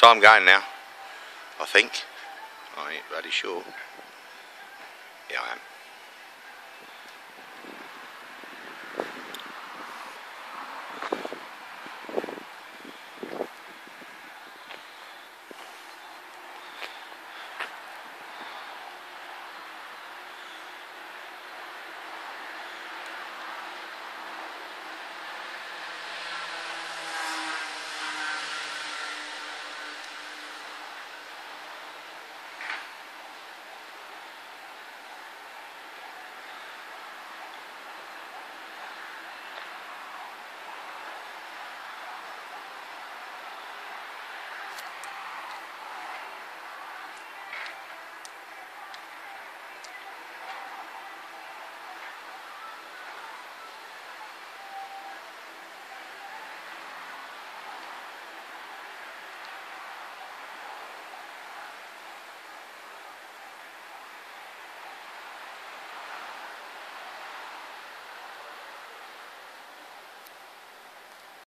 So I'm going now. I think. I ain't bloody sure. Yeah, I am.